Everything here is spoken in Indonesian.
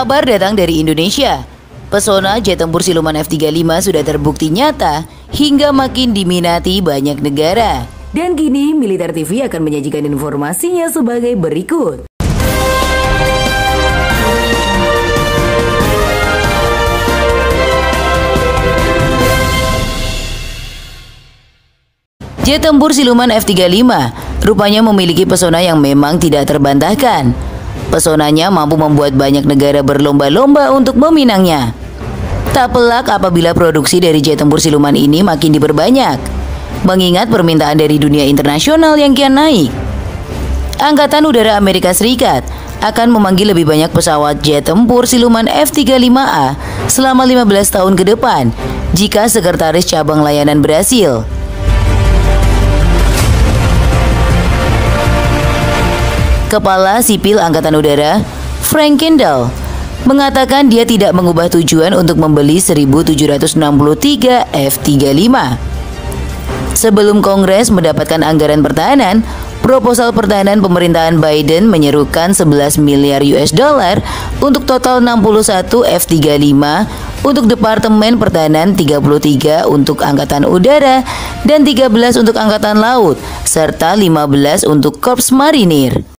Kabar datang dari Indonesia. Pesona jet tempur siluman F-35 sudah terbukti nyata hingga makin diminati banyak negara. Dan kini Militer TV akan menyajikan informasinya sebagai berikut. Jet tempur siluman F-35 rupanya memiliki pesona yang memang tidak terbantahkan. Pesonanya mampu membuat banyak negara berlomba-lomba untuk meminangnya. Tak pelak apabila produksi dari jet tempur siluman ini makin diperbanyak, mengingat permintaan dari dunia internasional yang kian naik. Angkatan Udara Amerika Serikat akan memanggil lebih banyak pesawat jet tempur siluman F-35A selama 15 tahun ke depan jika Sekretaris Cabang Layanan berhasil. Kepala Sipil Angkatan Udara, Frank Kendall, mengatakan dia tidak mengubah tujuan untuk membeli 1763 F-35. Sebelum Kongres mendapatkan anggaran pertahanan, proposal pertahanan pemerintahan Biden menyerukan 11 miliar US dollar untuk total 61 F-35 untuk Departemen Pertahanan 33 untuk Angkatan Udara dan 13 untuk Angkatan Laut serta 15 untuk Korps Marinir.